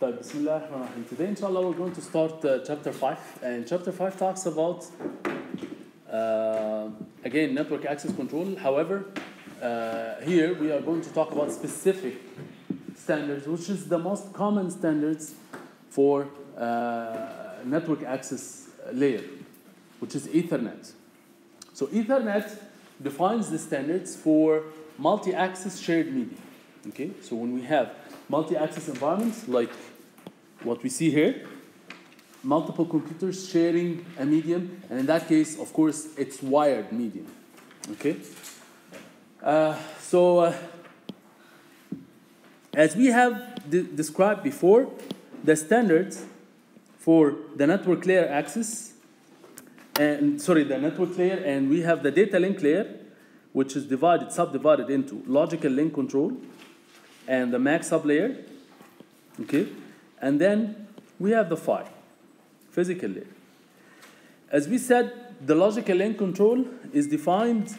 Today inshallah we're going to start uh, chapter 5 and chapter 5 talks about uh, again network access control. However, uh, here we are going to talk about specific standards which is the most common standards for uh, network access layer which is Ethernet. So Ethernet defines the standards for multi-access shared media. Okay, so when we have multi-access environments like what we see here, multiple computers sharing a medium, and in that case, of course, it's wired medium. Okay, uh, so uh, as we have de- described before, the standards for the network layer access and sorry, the network layer, and we have the data link layer, which is divided, subdivided into logical link control and the MAC sublayer. Okay, and then we have the PHY, physical layer. As we said, the logical link control is defined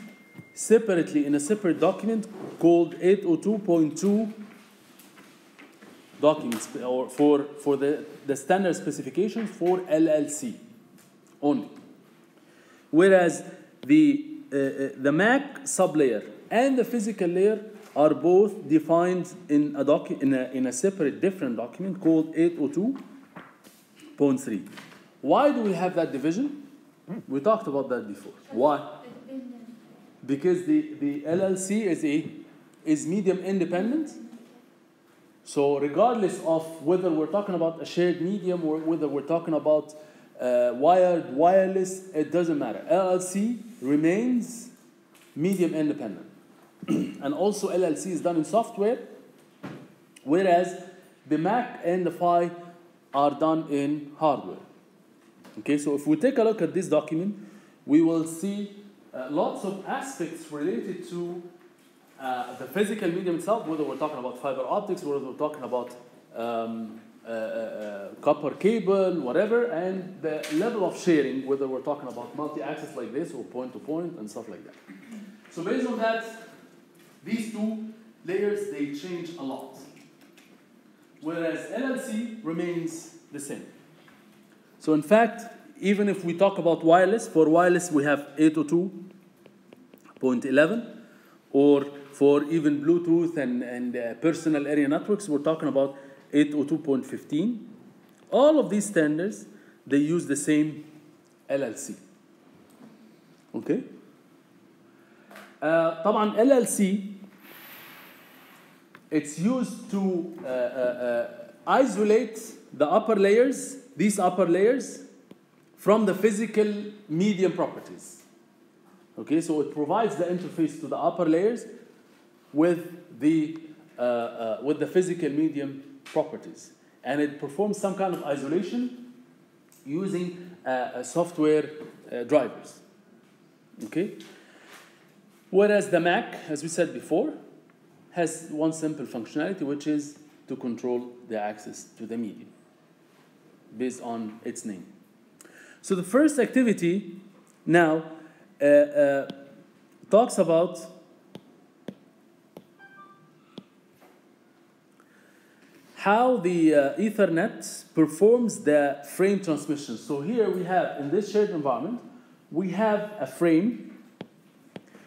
separately in a separate document called 802.2 documents or for, for the, the standard specifications for LLC only. Whereas the, uh, uh, the MAC sublayer and the physical layer are both defined in a, docu- in a, in a separate different document called 802.3. Why do we have that division? We talked about that before. Why? Because the, the LLC is, a, is medium independent. So regardless of whether we're talking about a shared medium or whether we're talking about uh, wired, wireless, it doesn't matter. LLC remains medium independent. and also LLC is done in software, whereas the MAC and the PHY are done in hardware. Okay, so if we take a look at this document, we will see uh, lots of aspects related to uh, the physical medium itself, whether we're talking about fiber optics, whether we're talking about um, uh, uh, copper cable, whatever, and the level of sharing, whether we're talking about multi-access like this or point-to-point and stuff like that. So based on that, these two layers, they change a lot. Whereas LLC remains the same. So in fact, even if we talk about wireless, for wireless we have 802.11, or for even Bluetooth and, and uh, personal area networks, we're talking about 802.15. All of these standards, they use the same LLC. Okay? Uh, طبعا LLC it's used to uh, uh, uh, isolate the upper layers, these upper layers, from the physical medium properties. Okay, so it provides the interface to the upper layers with the, uh, uh, with the physical medium properties. And it performs some kind of isolation using software drivers. Okay? Whereas the MAC, as we said before, has one simple functionality, which is to control the access to the medium based on its name. So the first activity now uh, uh, talks about how the uh, Ethernet performs the frame transmission. So here we have, in this shared environment, we have a frame.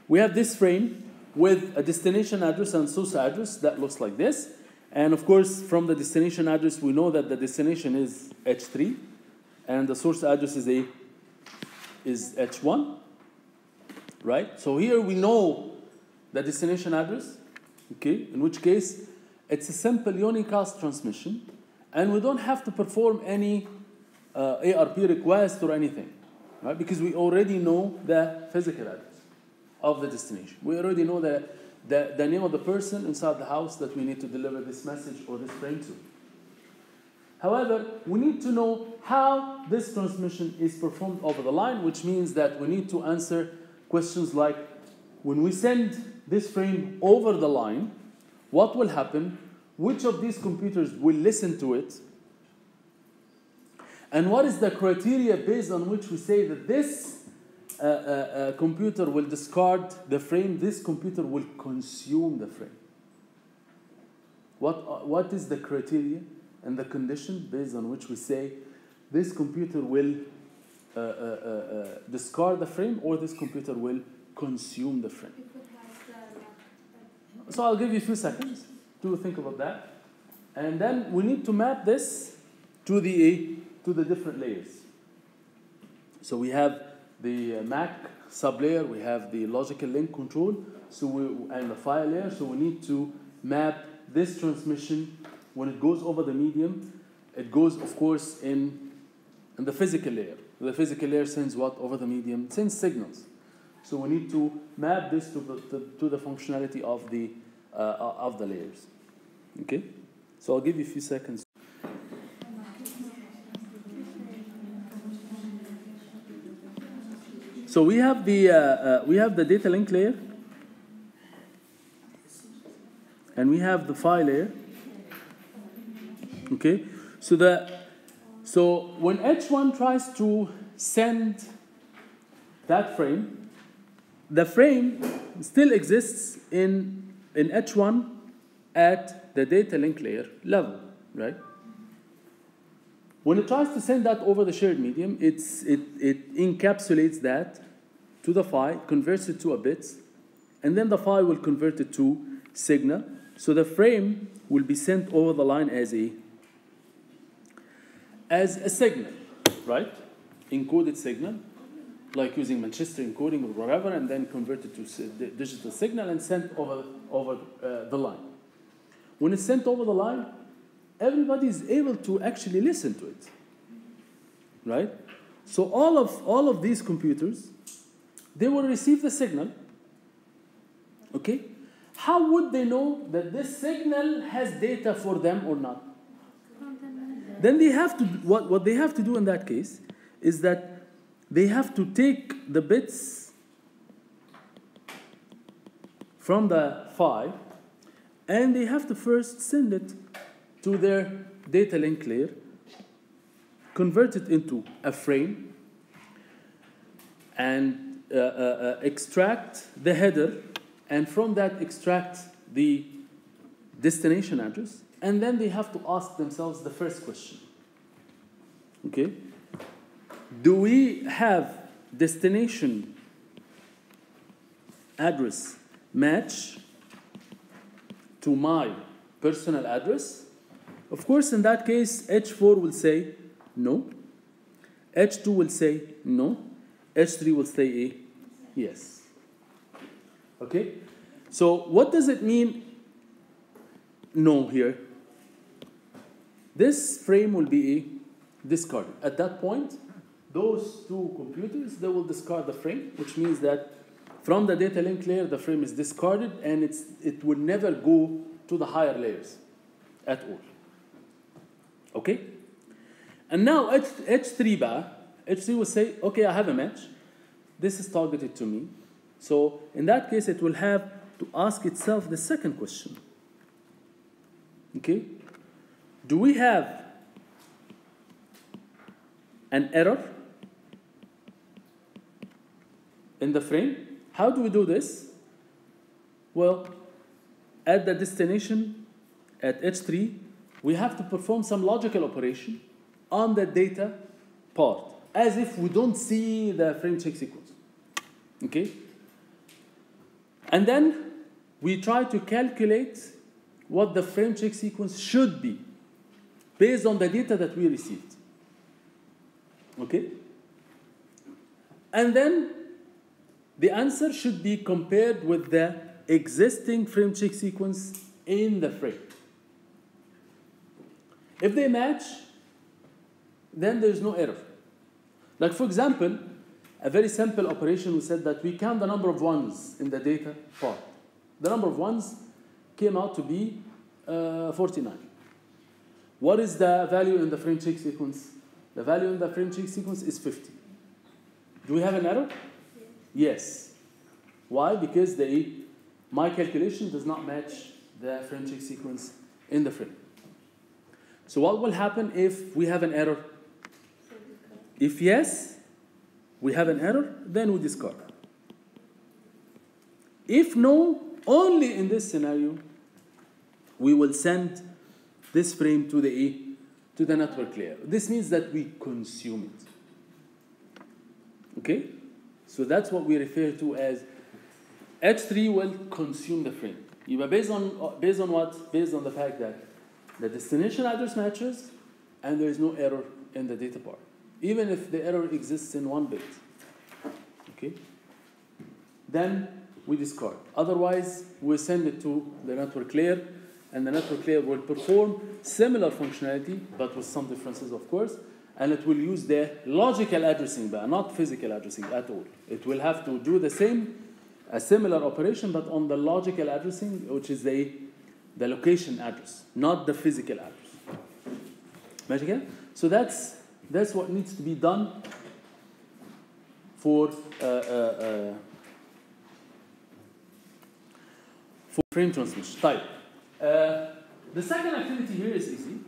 We have this frame with a destination address and source address that looks like this. And of course, from the destination address, we know that the destination is H3, and the source address is a is H1, right? So here we know the destination address, okay? In which case, it's a simple unicast transmission, and we don't have to perform any uh, ARP request or anything, right? Because we already know the physical address of the destination. We already know the, the, the name of the person inside the house that we need to deliver this message or this frame to. However, we need to know how this transmission is performed over the line, which means that we need to answer questions like when we send this frame over the line, what will happen? Which of these computers will listen to it? And what is the criteria based on which we say that this uh, uh, uh, computer will discard the frame, this computer will consume the frame? What, what is the criteria and the condition based on which we say this computer will discard the frame or this computer will consume the frame. So I'll give you a few seconds to think about that. And then we need to map this to the, to the different layers. So we have the uh, MAC sublayer, we have the logical link control, so we, and the PHY layer. So we need to map this transmission when it goes over the medium. It goes, of course, in, in the physical layer. The physical layer sends what over the medium? It sends signals. So we need to map this to the, to, to the functionality of the, uh, of the layers. Okay? So I'll give you a few seconds. So we have the uh, uh, we have the data link layer, and we have the PHY layer. Okay, so the so when H1 tries to send that frame, the frame still exists in in H1 at the data link layer level, right? When it tries to send that over the shared medium, it's, it, it encapsulates that to the PHY, converts it to a bit, and then the PHY will convert it to signal. So the frame will be sent over the line as a as a signal, right? Encoded signal, like using Manchester encoding or whatever, and then converted to digital signal and sent over over uh, the line. When it's sent over the line, everybody is able to actually listen to it. Right? So all of all of these computers, they will receive the signal. Okay? How would they know that this signal has data for them or not? Then they have to what, what they have to do in that case is that they have to take the bits from the PHY and they have to first send it to their data link layer, convert it into a frame, and uh, uh, uh, extract the header, and from that extract the destination address, and then they have to ask themselves the first question. Okay? Do we have destination address match to my personal address? Of course, in that case, H4 will say no. H2 will say no. H3 will stay a yes. Okay? So, what does it mean no here? This frame will be a discarded. At that point, those two computers, they will discard the frame, which means that from the data link layer, the frame is discarded and it's, it will never go to the higher layers at all. Okay? And now H, H3 bar, H3 will say, okay, I have a match. This is targeted to me. So in that case, it will have to ask itself the second question. Okay? Do we have an error in the frame? How do we do this? Well, at the destination at H3, we have to perform some logical operation on the data part, as if we don't see the frame check sequence. Okay? And then we try to calculate what the frame check sequence should be based on the data that we received. Okay? And then the answer should be compared with the existing frame check sequence in the frame. If they match, then there's no error. Like for example, a very simple operation, we said that we count the number of ones in the data part. The number of ones came out to be uh, 49. What is the value in the frame check sequence? The value in the frame check sequence is 50. Do we have an error? Yes. Why? Because the, my calculation does not match the frame check sequence in the frame. So what will happen if we have an error? If yes, we have an error, then we discard. If no, only in this scenario, we will send this frame to the to the network layer. This means that we consume it. Okay? So that's what we refer to as H3 will consume the frame. But uh, based on, uh, based on what? Based on the fact that the destination address matches and there is no error in the data part Even if the error exists in one bit. Okay? Then we discard. Otherwise, we send it to the network layer, and the network layer will perform similar functionality, but with some differences, of course, and it will use the logical addressing, but not physical addressing at all. It will have to do the same, a similar operation, but on the logical addressing, which is the, the location address, not the physical address. ماشي كده؟ So that's that's what needs to be done for uh, uh, uh, for frame transmission. Type. Uh, the second activity here is easy.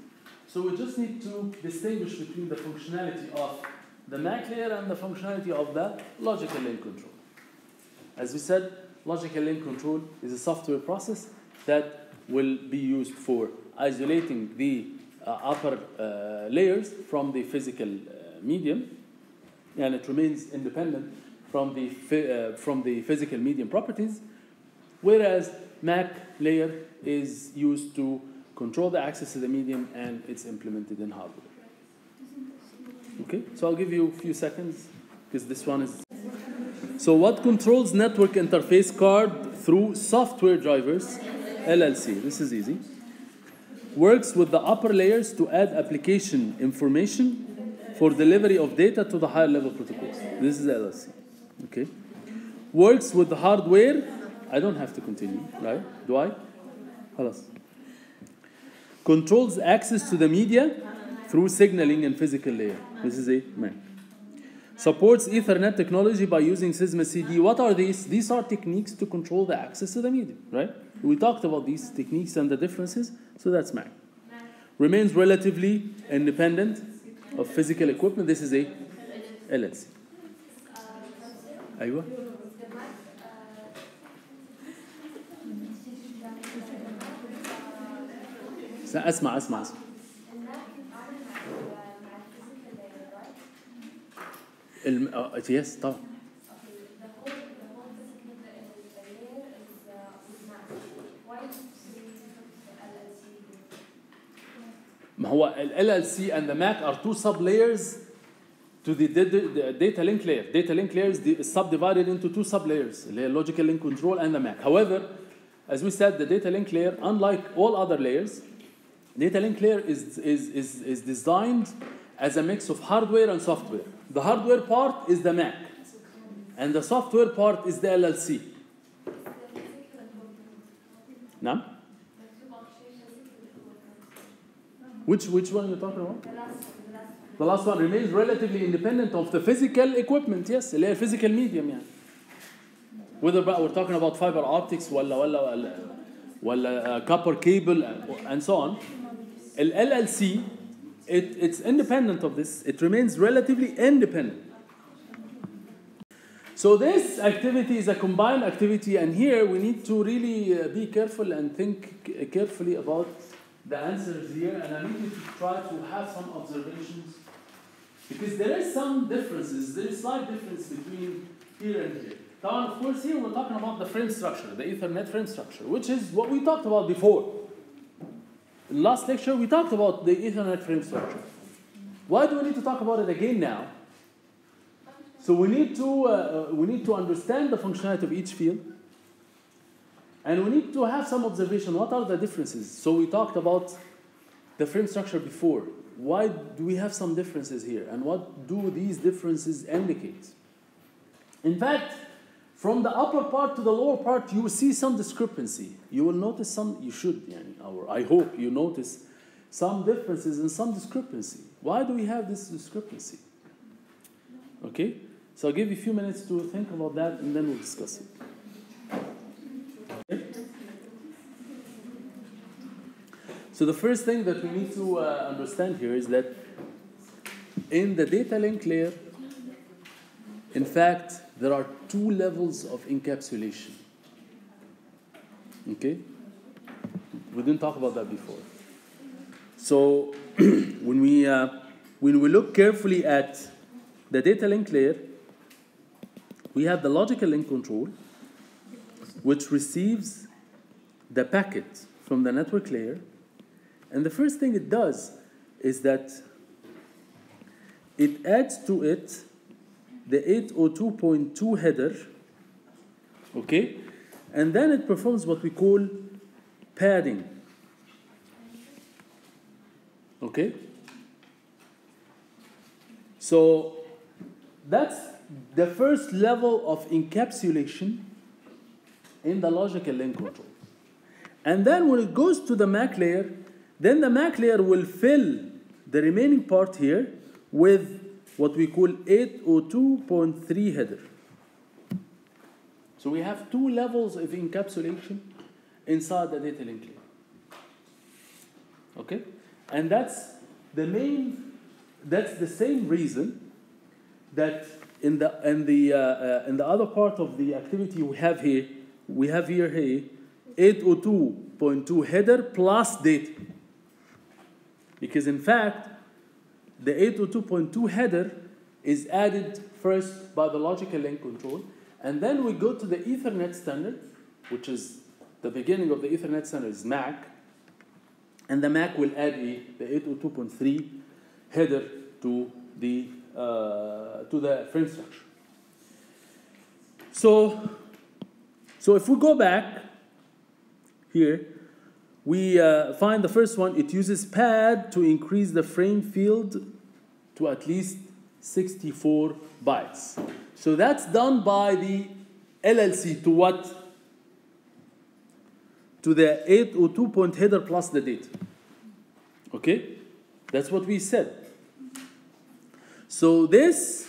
So we just need to distinguish between the functionality of the MAC layer and the functionality of the logical link control. As we said, logical link control is a software process that will be used for isolating the upper uh, layers from the physical uh, medium, and it remains independent from the, uh, from the physical medium properties, whereas MAC layer is used to control the access to the medium and it's implemented in hardware. Okay, so I'll give you a few seconds because this one is. So, what controls network interface card through software drivers? LLC. This is easy works with the upper layers to add application information for delivery of data to the higher level protocols. This is LLC. Okay. Works with the hardware. I don't have to continue, right? Do I? خلاص. Controls access to the media through signaling and physical layer. This is a man. Supports Ethernet technology by using CSMA/CD. What are these? These are techniques to control the access to the media, right? We talked about these techniques and the differences, so that's MAC. Remains relatively independent of physical equipment. This is a LLC. أيوة. اسمع اسمع اسمع الم... آه، يس طبعا هو ال LLC and the MAC are two sub layers to the data the data link layer. Data link layer is di- subdivided into two sub layers, اللي هي logical link control and the MAC. However, as we said, the data link layer, unlike all other layers, data link layer is, is, is, is designed as a mix of hardware and software. The hardware part is the MAC, and the software part is the LLC. نعم؟ Which, which one are you talking about? The last one remains relatively independent of the physical equipment, yes, اللي هي physical medium يعني. Whether بقى we're talking about fiber optics ولا ولا ولا, ولا uh, copper cable and so on. ال LLC, it, it's independent of this. It remains relatively independent. So this activity is a combined activity, and here we need to really uh, be careful and think c- carefully about the answers here, and I need you to try to have some observations because there is some differences. There is slight difference between here and here. Now, of course, here we're talking about the frame structure, the Ethernet frame structure, which is what we talked about before. In last lecture, we talked about the Ethernet frame structure. Why do we need to talk about it again now? So we need to uh, uh, we need to understand the functionality of each field, and we need to have some observation. What are the differences? So we talked about the frame structure before. Why do we have some differences here, and what do these differences indicate? In fact, from the upper part to the lower part, you will see some discrepancy. You will notice some. You should, or I hope you notice some differences and some discrepancy. Why do we have this discrepancy? Okay, so I'll give you a few minutes to think about that, and then we'll discuss it. So the first thing that we need to uh, understand here is that in the data link layer, in fact, there are two levels of encapsulation. Okay? We didn't talk about that before. So when we uh, when we look carefully at the data link layer, we have the logical link control, which receives the packet from the network layer. And the first thing it does is that it adds to it the 802.2 header, okay? And then it performs what we call padding, okay? So that's the first level of encapsulation in the logical link control. And then when it goes to the MAC layer, then the MAC layer will fill the remaining part here with what we call 802.3 header. So we have two levels of encapsulation inside the data link layer. Okay? And that's the main, that's the same reason that in the, in the, uh, uh, in the other part of the activity we have here, we have here, here 802.2 header plus data. Because in fact, the 802.2 header is added first by the logical link control, and then we go to the Ethernet standard, which is the beginning of the Ethernet standard is MAC, and the MAC will add the 802.3 header to the uh, to the frame structure. So, so if we go back here, we uh, find the first one, it uses pad to increase the frame field to at least 64 bytes. So that's done by the LLC to what? To the 802 point header plus the data. Okay? That's what we said. So this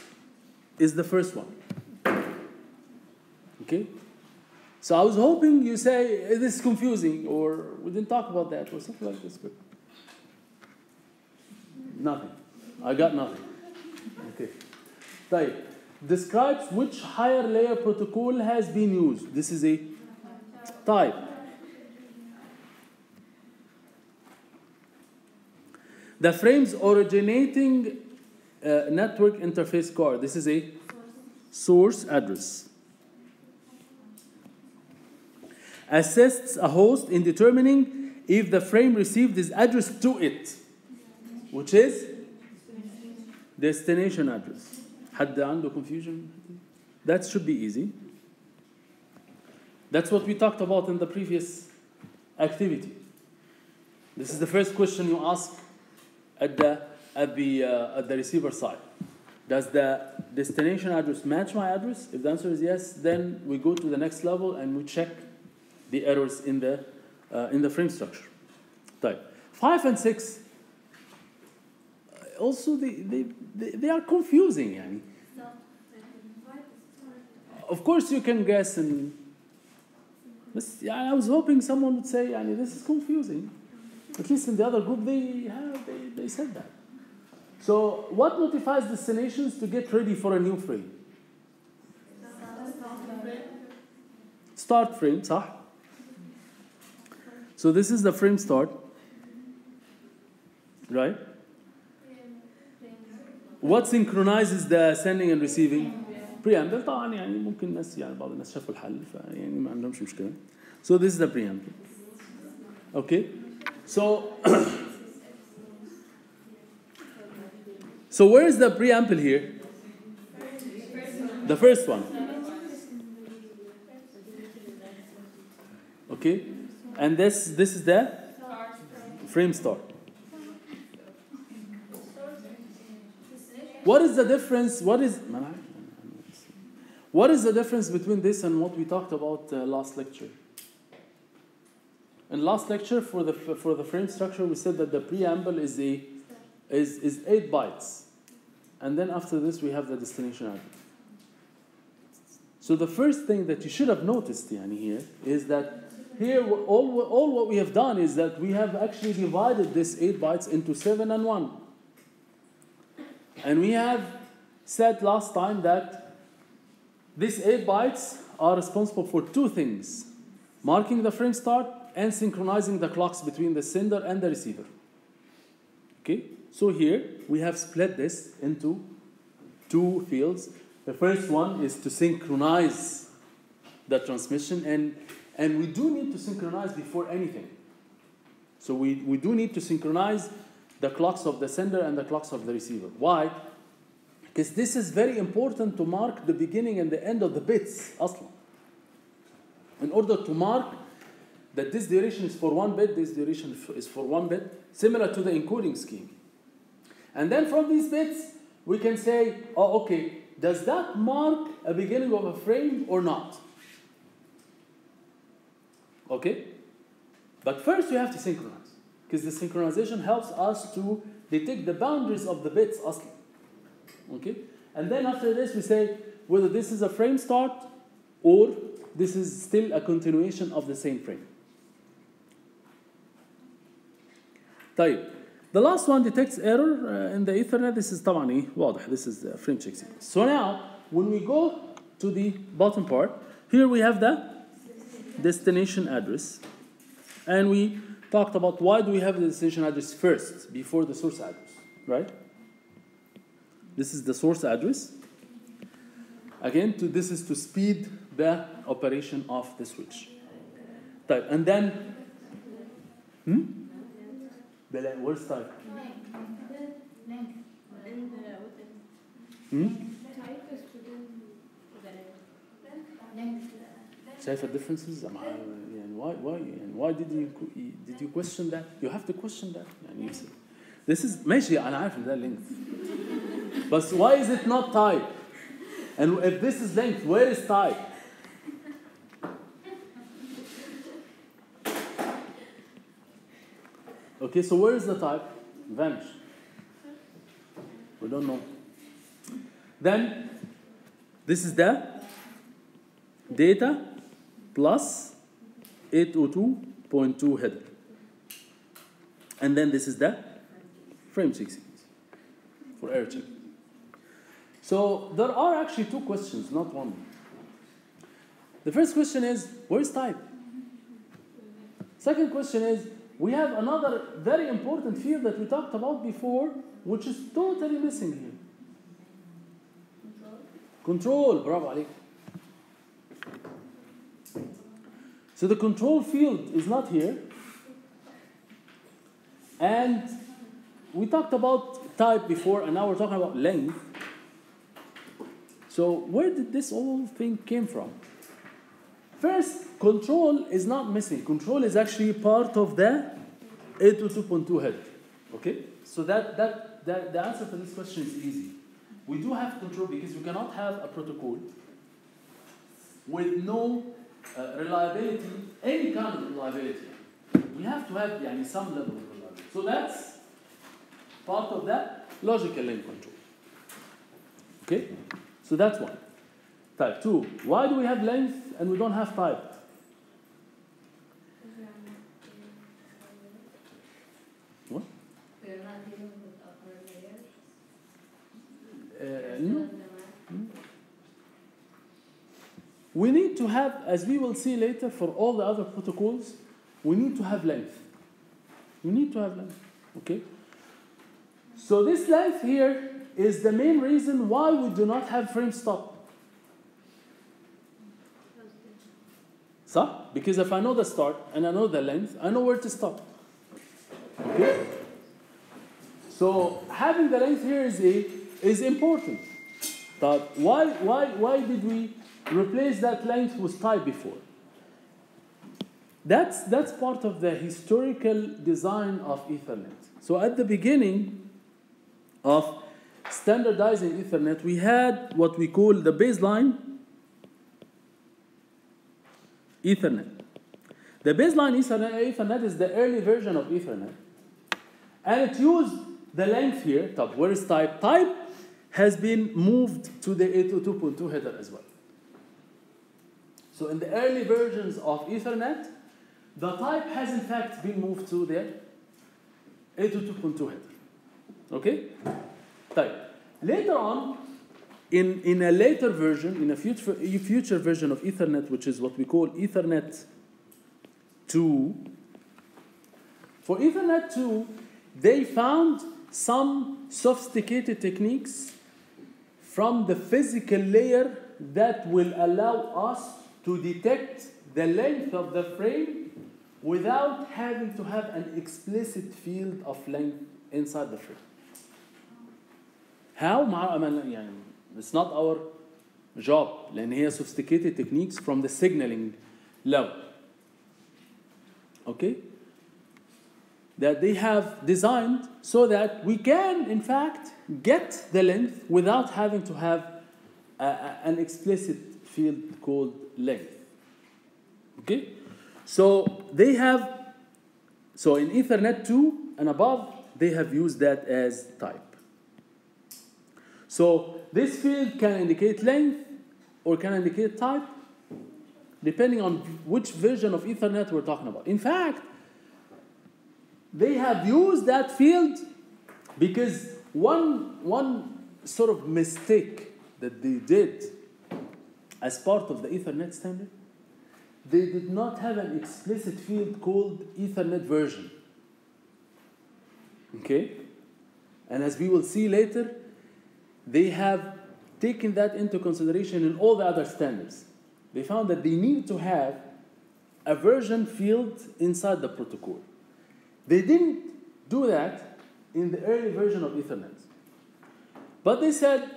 is the first one. Okay? So I was hoping you say this is confusing or we didn't talk about that or something like this, but nothing. I got nothing. Okay. طيب. Describes which higher layer protocol has been used. This is a type. The frames originating uh, network interface card. This is a source address. Assists a host in determining if the frame received is addressed to it, which is destination address. حد عنده confusion? That should be easy. That's what we talked about in the previous activity. This is the first question you ask at the at the uh, at the receiver side. Does the destination address match my address? If the answer is yes, then we go to the next level and we check the errors in the uh, in the frame structure. Type five and six. Also, they, they, they, they are confusing. Yani. Of course, you can guess and yeah, I was hoping someone would say, yani, this is confusing. At least in the other group, they, have, they, they said that. So, what notifies destinations to get ready for a new frame? Start frame, صح? So, this is the frame start, right? What synchronizes the sending and receiving? preamble طبعا يعني ممكن الناس يعني بعض الناس شافوا الحل فيعني ما عندهمش مشكله. So this is the preamble. Okay? So So where is the preamble here? The first one. Okay? And this this is the frame start. What is the difference? What is what is the difference between this and what we talked about uh, last lecture? In last lecture, for the for the frame structure, we said that the preamble is a is is eight bytes, and then after this we have the destination address. So the first thing that you should have noticed, Yani, here is that here all all what we have done is that we have actually divided this eight bytes into seven and one, and we have said last time that these eight bytes are responsible for two things marking the frame start and synchronizing the clocks between the sender and the receiver. Okay, so here we have split this into two fields. The first one is to synchronize the transmission, and, and we do need to synchronize before anything. So we, we do need to synchronize the clocks of the sender and the clocks of the receiver. Why? Because this is very important to mark the beginning and the end of the bits أصلا. In order to mark that this duration is for one bit, this duration is for one bit, similar to the encoding scheme. And then from these bits, we can say, oh, okay, does that mark a beginning of a frame or not? Okay? But first we have to synchronize. Because the synchronization helps us to detect the boundaries of the bits asli. Okay? And then after this we say whether this is a frame start or this is still a continuation of the same frame. طيب the last one detects error uh, in the Ethernet. This is طبعا ايه واضح. This is the frame check sequence. So now when we go to the bottom part, here we have the destination address. And we talked about why do we have the destination address first before the source address, right? This is the source address. Again, to, this is to speed the operation of the switch. Type. And then, hmm? The, where's type? Hmm? شايفة differences أم يعني why why يعني why did you did you question that you have to question that يعني you say, this is ماشي أنا عارف إن ده length but why is it not type and if this is length where is type okay so where is the type vanish we don't know then this is the data plus 802.2 header. And then this is the frame sequence for error check. So there are actually two questions, not one. The first question is, where's type? Second question is, we have another very important field that we talked about before, which is totally missing here. Control, bravo عليك. so the control field is not here. And we talked about type before, and now we're talking about length. So where did this whole thing came from? First, control is not missing. Control is actually part of the 822.2 head. Okay? So that, that, that the answer for this question is easy. We do have control because we cannot have a protocol with no uh, reliability, any kind of reliability. We have to have some level of reliability. So that's part of that logical link control. Okay? So that's one. Type two. Why do we have length and we don't have type? What? Uh, no. We need to have, as we will see later for all the other protocols, we need to have length. We need to have length. Okay? So this length here is the main reason why we do not have frame stop. So, because if I know the start and I know the length, I know where to stop. Okay? So having the length here is, a, is important. But why, why, why did we replace that length with type before? That's, that's part of the historical design of Ethernet. So at the beginning of standardizing Ethernet, we had what we call the baseline Ethernet. The baseline Ethernet, Ethernet is the early version of Ethernet. And it used the length here, top, where is type? Type has been moved to the 802.2 header as well. So in the early versions of Ethernet, the type has in fact been moved to the 802.2 header. Okay? Type. Later on, in, in a later version, in a future, a future version of Ethernet, which is what we call Ethernet 2, for Ethernet 2, they found some sophisticated techniques from the physical layer that will allow us to detect the length of the frame without having to have an explicit field of length inside the frame. How? مع يعني it's not our job لأن هي sophisticated techniques from the signaling level. Okay? That they have designed so that we can, in fact, get the length without having to have a, a- an explicit field called length. Okay? So they have, so in Ethernet 2 and above, they have used that as type. So this field can indicate length or can indicate type, depending on which version of Ethernet we're talking about. In fact, they have used that field because one, one sort of mistake that they did as part of the Ethernet standard, they did not have an explicit field called Ethernet version. Okay? And as we will see later, they have taken that into consideration in all the other standards. They found that they need to have a version field inside the protocol. They didn't do that in the early version of Ethernet. But they said,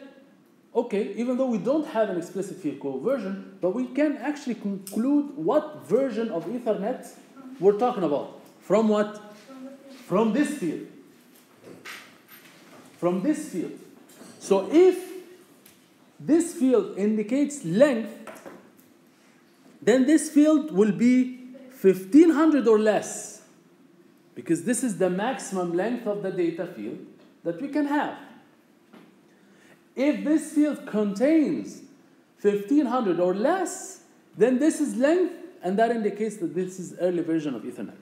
okay, even though we don't have an explicit field called version, but we can actually conclude what version of Ethernet we're talking about. From what? From this field. From this field. So if this field indicates length, then this field will be 1500 or less because this is the maximum length of the data field that we can have. If this field contains 1500 or less, then this is length and that indicates that this is early version of Ethernet.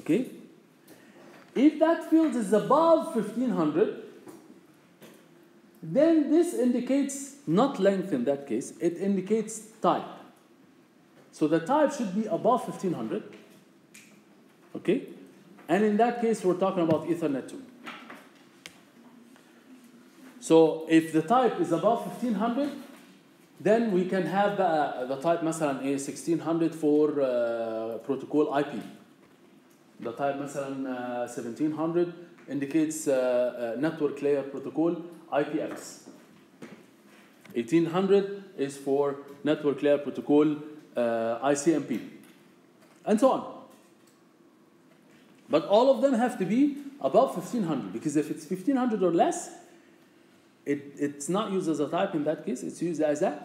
Okay? If that field is above 1500, then this indicates not length in that case, it indicates type. So the type should be above 1500. Okay? And in that case, we're talking about Ethernet 2. So if the type is above 1500, then we can have the, the type مثلا a 1600 for uh, protocol IP. The type مثلا uh, 1700 indicates uh, uh, network layer protocol IPX. 1800 is for network layer protocol uh, ICMP, and so on. But all of them have to be above 1500 because if it's 1500 or less, it, it's not used as a type in that case, it's used as a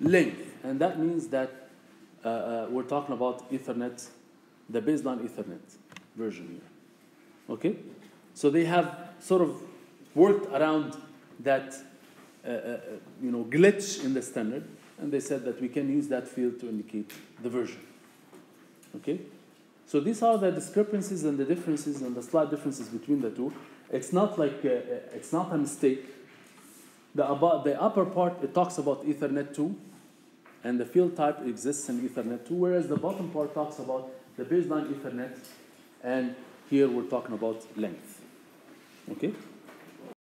length. And that means that uh, uh, we're talking about Ethernet, the baseline Ethernet version here. Okay? So they have sort of worked around that uh, uh, you know, glitch in the standard, and they said that we can use that field to indicate the version. Okay? So these are the discrepancies and the differences and the slight differences between the two. It's not like uh, uh, it's not a mistake. The about the upper part it talks about Ethernet 2, and the field type exists in Ethernet 2, whereas the bottom part talks about the baseline Ethernet, and here we're talking about length. Okay.